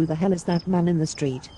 Who the hell is that man in the street?